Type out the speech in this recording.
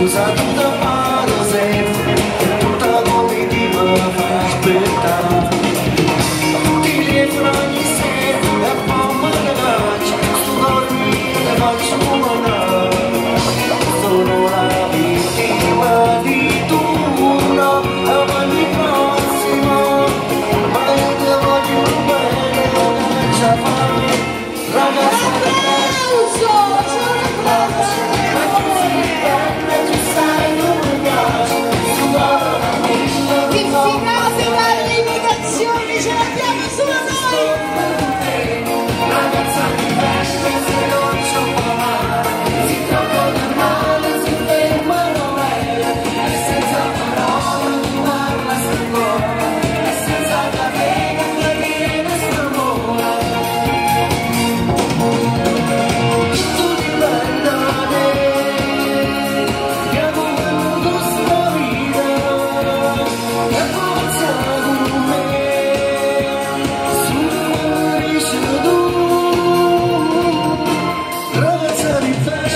Usa tudo Yes,